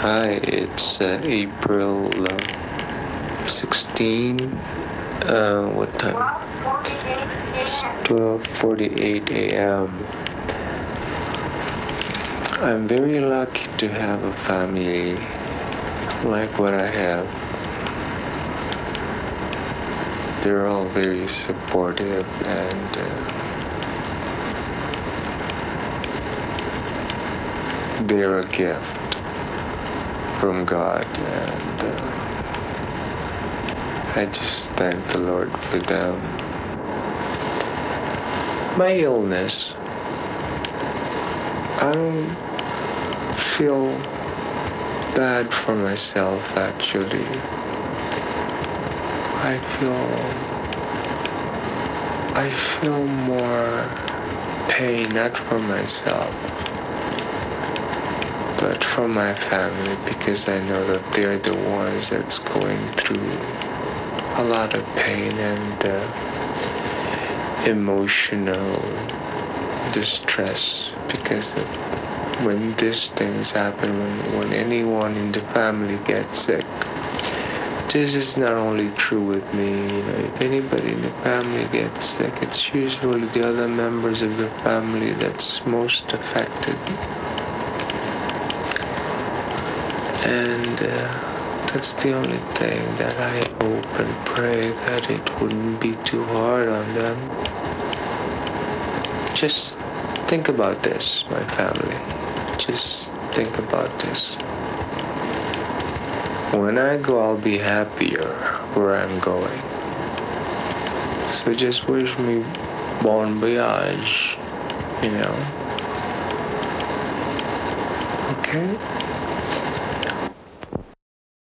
Hi, it's uh, April uh, 16. Uh, what time? It's 12:48 a.m. I'm very lucky to have a family like what I have. They're all very supportive and uh, they're a gift from God, and uh, I just thank the Lord for them. My illness, I don't feel bad for myself actually. I feel I feel more pain not for myself but for my family because I know that they're the ones that's going through a lot of pain and uh, emotional distress because when these things happen, when, when anyone in the family gets sick, this is not only true with me, you know, if anybody in the family gets sick, it's usually the other members of the family that's most affected. And uh, that's the only thing that I hope and pray that it wouldn't be too hard on them. Just think about this, my family. Just think about this. When I go, I'll be happier where I'm going. So just wish me bon voyage, you know. Okay?